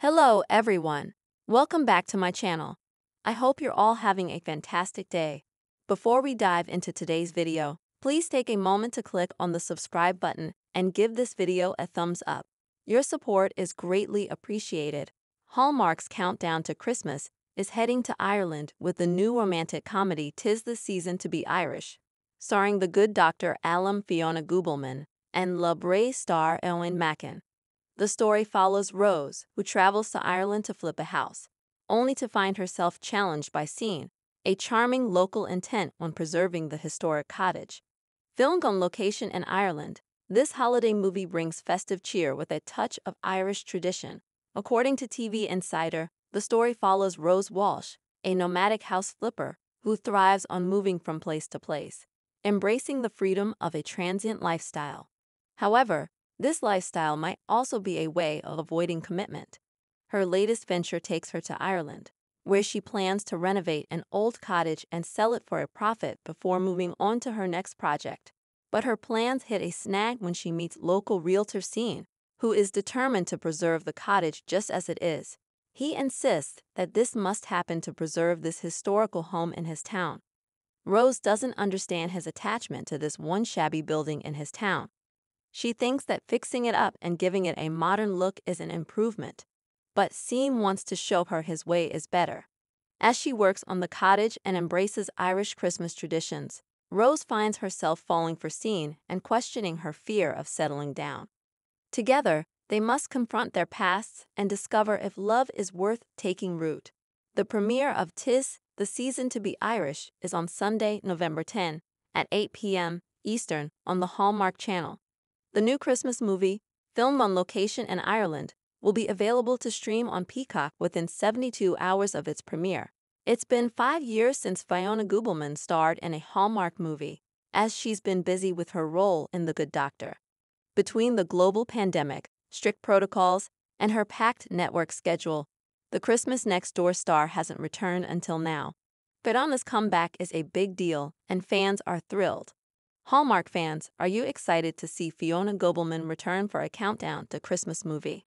Hello, everyone. Welcome back to my channel. I hope you're all having a fantastic day. Before we dive into today's video, please take a moment to click on the subscribe button and give this video a thumbs up. Your support is greatly appreciated. Hallmark's countdown to Christmas is heading to Ireland with the new romantic comedy Tis the Season to be Irish, starring the good Dr. Alum Fiona Gubelmann and La Brea star Eoin Macken. The story follows Rose, who travels to Ireland to flip a house, only to find herself challenged by Cian, a charming local intent on preserving the historic cottage. Filmed on location in Ireland, this holiday movie brings festive cheer with a touch of Irish tradition. According to TV Insider, the story follows Rose Walsh, a nomadic house flipper who thrives on moving from place to place, embracing the freedom of a transient lifestyle. However, this lifestyle might also be a way of avoiding commitment. Her latest venture takes her to Ireland, where she plans to renovate an old cottage and sell it for a profit before moving on to her next project. But her plans hit a snag when she meets local realtor Cian, who is determined to preserve the cottage just as it is. He insists that this must happen to preserve this historical home in his town. Rose doesn't understand his attachment to this one shabby building in his town, she thinks that fixing it up and giving it a modern look is an improvement, but Cian wants to show her his way is better. As she works on the cottage and embraces Irish Christmas traditions, Rose finds herself falling for Cian and questioning her fear of settling down. Together, they must confront their pasts and discover if love is worth taking root. The premiere of Tis, the season to be Irish, is on Sunday, November 10 at 8 p.m. Eastern on the Hallmark Channel. The new Christmas movie, filmed on location in Ireland, will be available to stream on Peacock within 72 hours of its premiere. It's been five years since Fiona Gubelmann starred in a Hallmark movie, as she's been busy with her role in The Good Doctor. Between the global pandemic, strict protocols, and her packed network schedule, the Christmas Next Door star hasn't returned until now. Fiona's comeback is a big deal, and fans are thrilled. Hallmark fans, are you excited to see Fiona Gubelmann return for a countdown to Christmas movie?